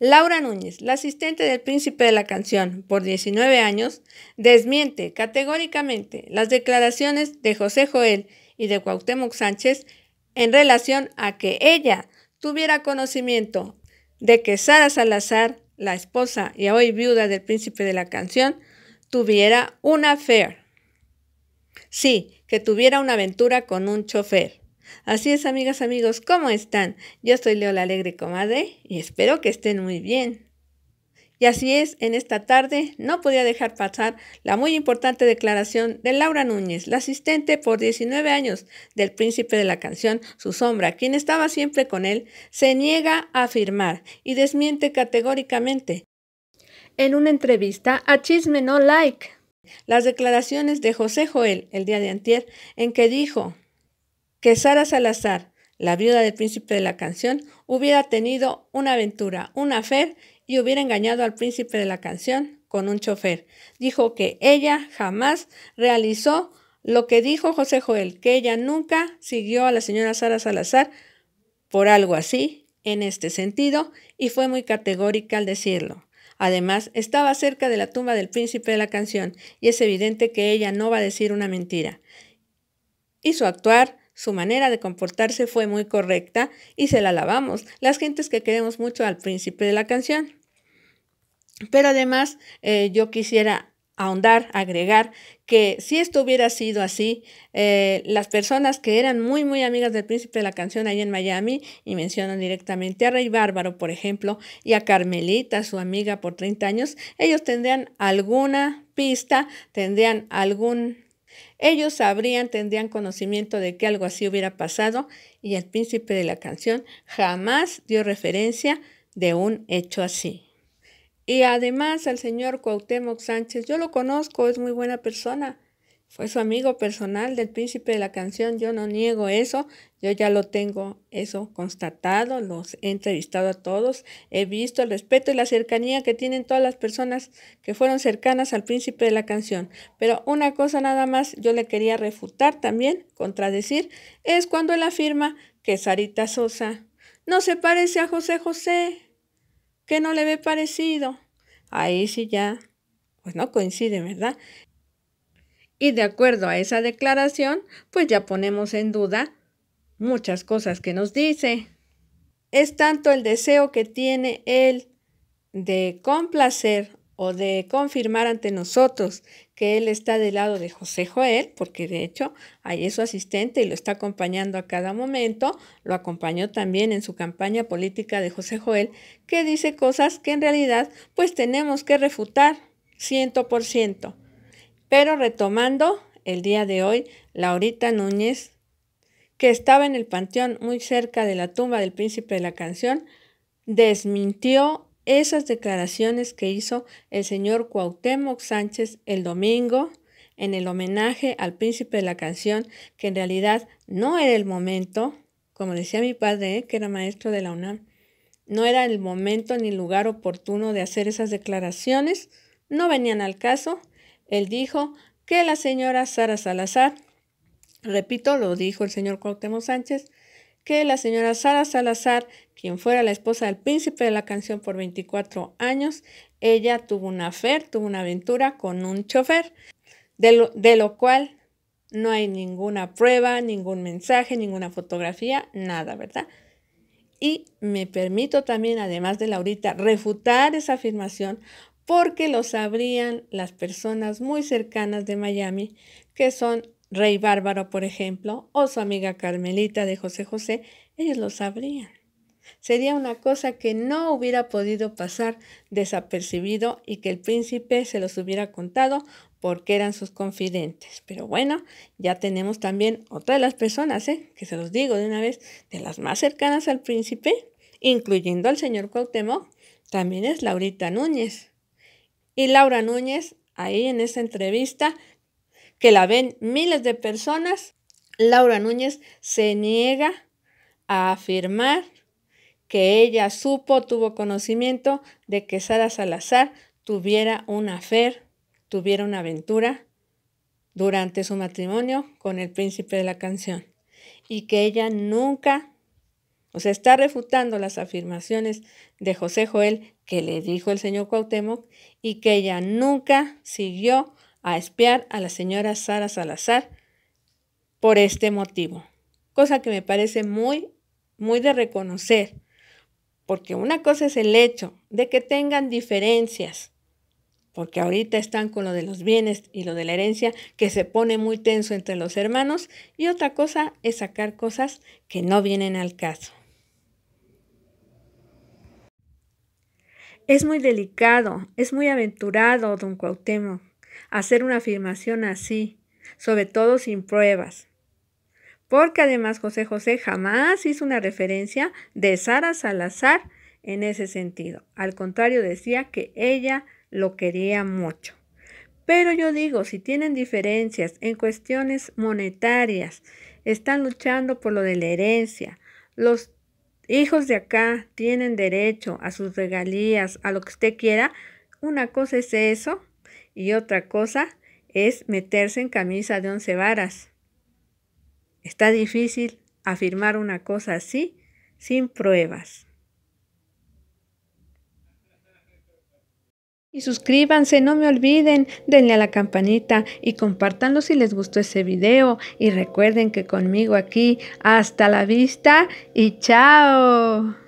Laura Núñez, la asistente del príncipe de la canción por 19 años, desmiente categóricamente las declaraciones de José Joel y de Cuauhtémoc Sánchez en relación a que ella tuviera conocimiento de que Sara Salazar, la esposa y hoy viuda del príncipe de la canción, tuviera una affair. Sí, que tuviera una aventura con un chofer. Así es, amigas, amigos, ¿cómo están? Yo soy Leo la Alegre Comadre y espero que estén muy bien. Y así es, en esta tarde no podía dejar pasar la muy importante declaración de Laura Núñez, la asistente por 19 años del príncipe de la canción, su sombra, quien estaba siempre con él, se niega a afirmar y desmiente categóricamente en una entrevista a Chisme No Like las declaraciones de José Joel el día de antier en que dijo que Sara Salazar, la viuda del príncipe de la canción, hubiera tenido una aventura, una fe y hubiera engañado al príncipe de la canción con un chofer. Dijo que ella jamás realizó lo que dijo José Joel, que ella nunca siguió a la señora Sara Salazar por algo así, en este sentido, y fue muy categórica al decirlo. Además, estaba cerca de la tumba del príncipe de la canción, y es evidente que ella no va a decir una mentira. Y su actuar su manera de comportarse fue muy correcta y se la alabamos, las gentes que queremos mucho al príncipe de la canción. Pero además eh, yo quisiera ahondar, agregar que si esto hubiera sido así, eh, las personas que eran muy, muy amigas del príncipe de la canción ahí en Miami, y mencionan directamente a Rey Bárbaro, por ejemplo, y a Carmelita, su amiga por 30 años, ellos tendrían alguna pista, tendrían algún ellos sabrían, tendrían conocimiento de que algo así hubiera pasado y el príncipe de la canción jamás dio referencia de un hecho así. Y además al señor Cuauhtémoc Sánchez, yo lo conozco, es muy buena persona. Fue su amigo personal del príncipe de la canción, yo no niego eso, yo ya lo tengo eso constatado, los he entrevistado a todos, he visto el respeto y la cercanía que tienen todas las personas que fueron cercanas al príncipe de la canción. Pero una cosa nada más yo le quería refutar también, contradecir, es cuando él afirma que Sarita Sosa no se parece a José José, que no le ve parecido. Ahí sí ya, pues no coincide, ¿verdad? Y de acuerdo a esa declaración, pues ya ponemos en duda muchas cosas que nos dice. Es tanto el deseo que tiene él de complacer o de confirmar ante nosotros que él está del lado de José Joel, porque de hecho ahí es su asistente y lo está acompañando a cada momento, lo acompañó también en su campaña política de José Joel, que dice cosas que en realidad pues tenemos que refutar ciento por ciento. Pero retomando el día de hoy, Laurita Núñez, que estaba en el panteón muy cerca de la tumba del príncipe de la canción, desmintió esas declaraciones que hizo el señor Cuauhtémoc Sánchez el domingo en el homenaje al príncipe de la canción, que en realidad no era el momento, como decía mi padre, que era maestro de la UNAM, no era el momento ni lugar oportuno de hacer esas declaraciones, no venían al caso él dijo que la señora Sara Salazar, repito, lo dijo el señor Cuauhtémoc Sánchez, que la señora Sara Salazar, quien fuera la esposa del príncipe de la canción por 24 años, ella tuvo una fe, tuvo una aventura con un chofer, de lo, de lo cual no hay ninguna prueba, ningún mensaje, ninguna fotografía, nada, ¿verdad? Y me permito también, además de Laurita, refutar esa afirmación porque lo sabrían las personas muy cercanas de Miami, que son Rey Bárbaro, por ejemplo, o su amiga Carmelita de José José, ellos lo sabrían. Sería una cosa que no hubiera podido pasar desapercibido y que el príncipe se los hubiera contado porque eran sus confidentes. Pero bueno, ya tenemos también otra de las personas, ¿eh? que se los digo de una vez, de las más cercanas al príncipe, incluyendo al señor Cuauhtémoc, también es Laurita Núñez. Y Laura Núñez, ahí en esa entrevista, que la ven miles de personas, Laura Núñez se niega a afirmar que ella supo, tuvo conocimiento de que Sara Salazar tuviera una fe, tuviera una aventura durante su matrimonio con el príncipe de la canción y que ella nunca O sea, está refutando las afirmaciones de José Joel que le dijo el señor Cuauhtémoc y que ella nunca siguió a espiar a la señora Sara Salazar por este motivo. Cosa que me parece muy, muy de reconocer. Porque una cosa es el hecho de que tengan diferencias porque ahorita están con lo de los bienes y lo de la herencia que se pone muy tenso entre los hermanos y otra cosa es sacar cosas que no vienen al caso. Es muy delicado, es muy aventurado, don Cuauhtémoc, hacer una afirmación así, sobre todo sin pruebas. Porque además José José jamás hizo una referencia de Sara Salazar en ese sentido. Al contrario, decía que ella lo quería mucho. Pero yo digo, si tienen diferencias en cuestiones monetarias, están luchando por lo de la herencia, los hijos de acá tienen derecho a sus regalías, a lo que usted quiera, una cosa es eso y otra cosa es meterse en camisa de once varas. Está difícil afirmar una cosa así sin pruebas. Y suscríbanse, no me olviden, denle a la campanita y compártanlo si les gustó ese video. Y recuerden que conmigo aquí, hasta la vista y chao.